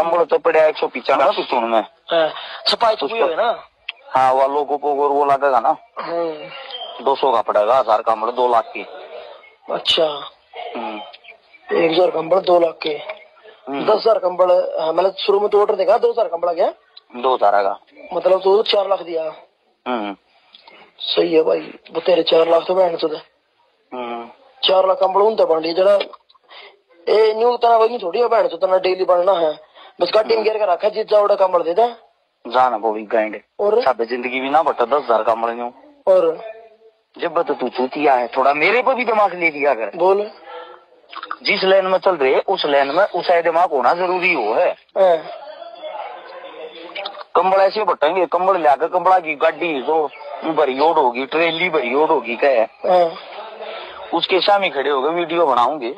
कंबल तो पड़ा एक सौ पिचानवे पिछुन में। हाँ, सफ़ाई तो हुई है ना? हाँ वो लोगों को और वो लगेगा ना। हम्म, दो सौ का पड़ेगा हज़ार कंबल दो लाख की। अच्छा। हम्म, एक हज़ार कंबल दो लाख के। हम्म, दस हज़ार कंबल हाँ, मतलब शुरू में तो ऑर्डर देगा दो हज़ार कंबल क्या? दो हज़ार का। मतलब तो चार लाख दिया। हम्म, सही है भाई वो तेरे चार लाख तो बहन हम्म, चार लाख कंबल उनते बन रही जरा। ए न्यू तना वही थोड़ी है बहन चुदे डेली बनना है। बस गाड़ी में गिर के रखा जीत जाओ कंबल दे दे। जाना वो भी गाइड। और? साबे ज़िंदगी भी ना बटा दस हज़ार कंबल यूँ और? जब तो तू चूतिया है थोड़ा मेरे पर भी दिमाग ले लिया कर। बोल। जिस लाइन में चल रहे उस लाइन में उस दिमाग होना ज़रूरी हो है। कंबल ऐसे बटेंगे कंबल लाकर कंबला की गाड़ी तो भरी ओड होगी ट्रेली भरी ओड होगी कह। हाँ, उसके सामने खड़े हो गए वीडियो बनाऊँगे।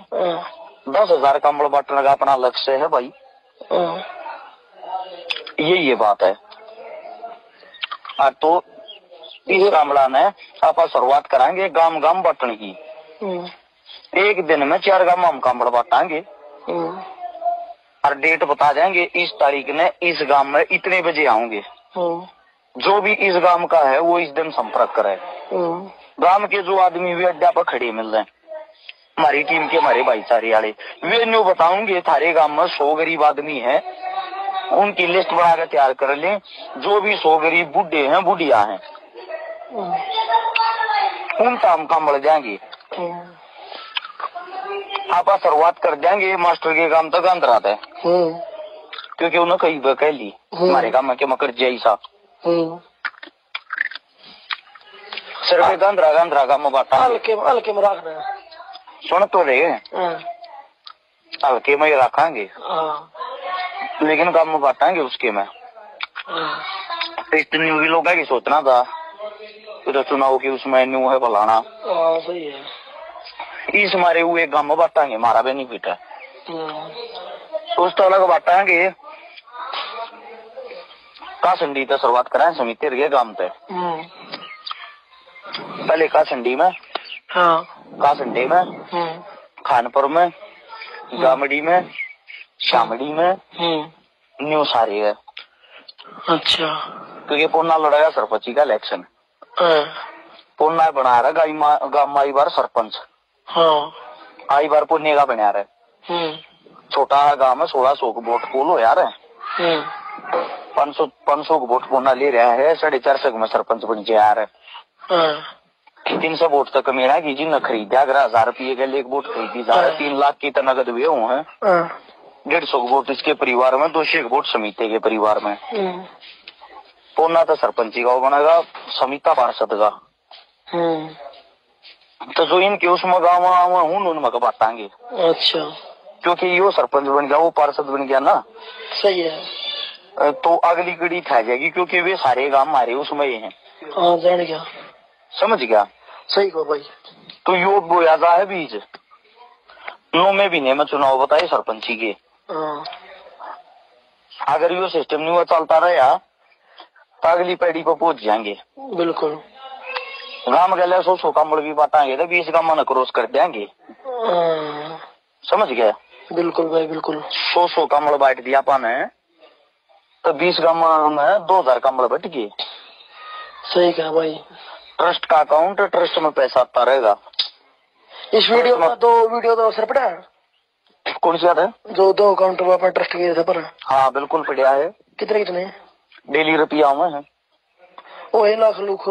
दस हज़ार कंबल बांटने का अपना लक्ष्य है भाई। हाँ, यही ये बात है। आ, तो इस कामला में आप शुरुआत कराएँगे गाँव गाँव बांटने की। हम्म, एक दिन में चार गाँव हम कंबल बांटांगे हम्म, और डेट बता देंगे इस तारीख ने इस गाँव में इतने बजे आऊँगे। हम्म, जो भी इस गाँव का है वो इस दिन संपर्क करे। गाँव के जो आदमी भी अड्डा पर खड़े मिल रहे हैं हमारी टीम के हमारे भाईचारे वाले। वे न्यू बताऊँगे थारे गाँव में सौ गरीब आदमी है। उनकी लिस्ट बना कर तैयार कर लें। जो भी सौ गरीब बुढ़े हैं बुढ़िया हैं। हम्म, उन काम काम बढ़ जाएँगे। हम्म, आप शुरुआत कर देंगे मास्टर के काम तक अंदर आता। है हम्म, क्योंकि उन्हें कई बार कह ली हमारे काम में के मकर जैसा हम्म। एक अंदरा अंदरा काम में बाटा। हल्के हल्के में रखना है सुन तो रहे हाँ, हल्के में ही रखांगे। हाँ, लेकिन काम में बांटांगे उसके में? हाँ, इस न्यू की लोग की सोचना था। फिर चुनाव की उसमें न्यू है हाँ, सही है। इस मारे हुए गाँव में बांटांगे हमारा बेनिफिट है। उस तो अलग बांटांगे। कासंडी तो शुरुआत कराएँ समिति के गाँव पे। हम्म, पहले कासंडी में? हाँ, कासंडी में हम्म, खानपुर में गामड़ी में शामड़ी में हम्म, न्यू सारी है। अच्छा। क्योंकि पुन्ना लड़ेगा सरपंची का इलेक्शन हाँ, पुन्ना बना रहा गाई मा- गाँव आई बार सरपंच। हाँ, आई बार पुण्य का बना रहा है। छोटा है गाँव में सोलह सौ वोट पोल हो। यार पाँच सौ पाँच सौ का वोट पुन्ना ले रहा है साढ़े चार सौ में सरपंच बन गया यार हाँ, तीन सौ वोट तक मेरा की जी न खरीदा। अगर हज़ार रुपये के लिए एक वोट खरीदी जा रहा तीन लाख की तो नगद हुए हुए हैं। हाँ, डेढ़ सौ वोट इसके परिवार में दो सौ वोट समिति के परिवार में। हम्म, पुन्ना तो सरपंची का बनेगा समिता पार्षद का हम्म, तो जो इनके उसमें गाँव हूँ उनमें बांटांगे अच्छा। क्योंकि यो सरपंच बन गया वो पार्षद बन गया ना। सही है। तो अगली कड़ी था जाएगी क्योंकि वे सारे गाँव हमारे उसमें ही हैं। हाँ जान गया। समझ गया? सही को भाई। तो यो बोया जा है बीज? नो में भी नहीं मैं चुनाव बताए सरपंची के। हाँ, अगर यो सिस्टम नहीं हुआ चलता रहा तो अगली पीढ़ी पर पहुँच जाएँगे। बिल्कुल। गाँव गले सो सौ कमल भी बांटांगे तो बीस गाँव मन क्रॉस कर देंगे। हाँ, समझ गया? बिल्कुल भाई बिल्कुल। सो सौ कमल बांट दिया अपन ने तो बीस गाँव में दो हज़ार कमल बट गए। सही कहा भाई। ट्रस्ट का अकाउंट ट्रस्ट में पैसा आता रहेगा। इस वीडियो में दो वीडियो तो असर पड़ा कौन सी बात है? जो दो अकाउंट में अपना ट्रस्ट किए थे पर। हाँ बिल्कुल पड़िया है। कितने कितने? डेली रुपया में है। ओ एक लाख लुख।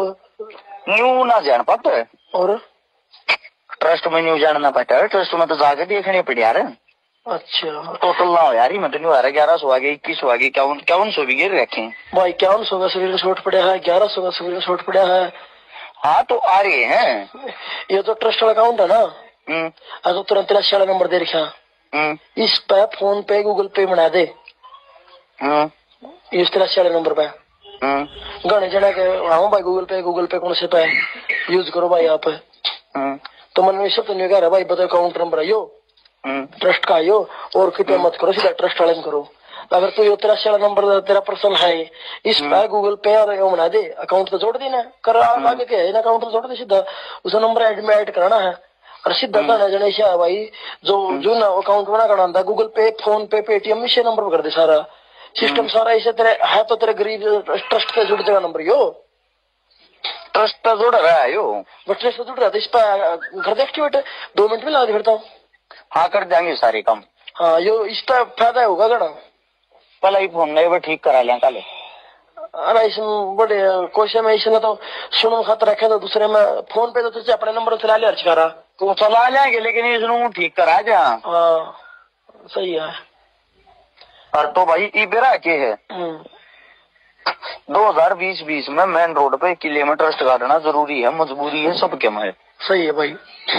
न्यू ना जान पाता है। और? ट्रस्ट में न्यू जानना पड़ता है। ट्रस्ट में तो जाके देखने पड़िया रे। अच्छा। टोटल ना हो यार मतलब नहीं आ रहा ग्यारह सौ आगे इक्कीस सौ आगे इक्यावन सौ भी गिर रखे हैं। भाई इक्यावन सौ का का शॉर्ट पड़ा है ग्यारह सौ का का शॉर्ट पड़ा है। हाँ तो आ रहे हैं। ये तो ट्रस्ट वाला अकाउंट है ना। हम्म, अगर तुरंत वाला नंबर दे रखा। हम्म, इस पे फ़ोन पे गूगल पे बना दे। हम्म, इस तिरासी वाले नंबर पे। गाने जना के हाँ भाई गूगल पे गूगल पे कौन से पे यूज़ करो भाई आप। तो मन में सब तो नहीं कह रहा भाई बताओ अकाउंट नंबर आयो। ट्रस्ट का आयो और कृपया मत करो सीधा ट्रस्ट वाले में करो। अगर तू ये तिरासी वाला नंबर तेरा पर्सन है इस पे गूगल पे और वो बना दे अकाउंट तो जोड़ देना कर आगे के है ना अकाउंट तो जोड़ दे सीधा। उस नंबर ऐड में ऐड कराना है। और सीधा कहना जने से है भाई जो जो ना अकाउंट बना कर आंदा गूगल पे फ़ोन पे पेटीएम इसे नंबर पर कर दे सारा। सिस्टम सारा इसे तेरे है तो तेरे गरीब ट्रस्ट से जुड़ जाएगा नंबर यो। ट्रस्ट तो जुड़ रहा है यो। वो ट्रस्ट से जुड़ रहा था इस पर घर देख एक्टिवेट दो मिनट में ला दे फिरता हूँ हाँ कर देंगे सारे काम। हाँ यो इसका फ़ायदा होगा गड़ा पहले ही फ़ोन नहीं वो ठीक करा लें कल। अरे इसमें बड़े क्वेश्चन में इसने तो सुनो खत रखे तो दूसरे में फ़ोन पे तो तुझे अपने नंबर से ला लिया अर्च करा। तो चला जाएँगे लेकिन इसनु ठीक करा जा। हाँ सही है। और तो भाई ई बेरा के है? हम्म, 2020-20 में मेन रोड पे किलोमीटर ट्रस्ट काटना ज़रूरी है मजबूरी है सबके में। सही है भाई।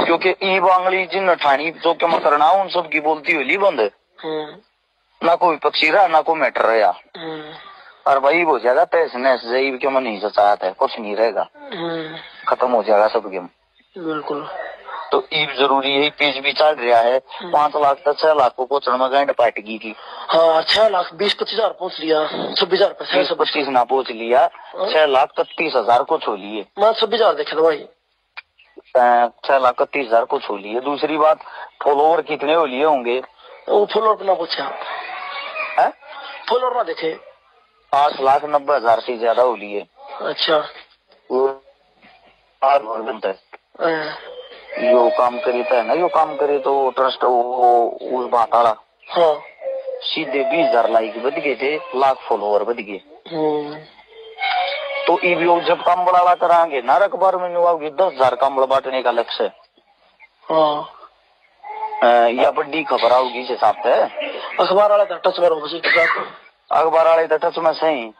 क्योंकि ई बांगली जिन ठानी जो के करना उन सब की बोलती होली बंद। हम्म, ना कोई पक्षी रहा ना कोई मैटर रहा। हम्म, और भाई हो जाएगा तहस नहस जईब के मन नहीं सचात है कुछ नहीं रहेगा। हम्म, खत्म हो जाएगा सबके में बिल्कुल। तो ईब ज़रूरी है पेज भी चल रहा है। पाँच लाख तक छह लाख को पहुँचने में गांड पाट गई थी। हाँ छह लाख बीस पच्चीस हज़ार पहुँच लिया। छब्बीस हज़ार पैसे छह सौ पच्चीस ना पहुँच लिया। छह लाख इकतीस हज़ार को छो लिए। मैं छब्बीस हज़ार देखे था भाई। छह लाख इकतीस हज़ार को छो लिए। दूसरी बात फॉलोवर कितने हो लिए होंगे? वो फॉलोअर ना पूछा। हैं? फॉलोअर ना देखे। आठ लाख नब्बे हज़ार से ज़्यादा हो लिए अच्छा। वो और और बनता है यो काम करे तो है ना यो काम करे तो ट्रस्ट वो उस बात वाला हाँ। सीधे बीस हज़ार लाइक बद गए थे लाख फॉलोवर बद गए। हम्म, तो ईवीओ जब काम बढ़ावा कराएँगे ना अखबार में दस हज़ार कम बांटने का लक्ष्य है। हाँ। या बड़ी खबर आऊगी जिस हिसाब से। अखबार वाले था टच रहो बस अखबार वाले तो टच में सही।